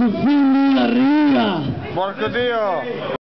su fin de arriba. Porque tío.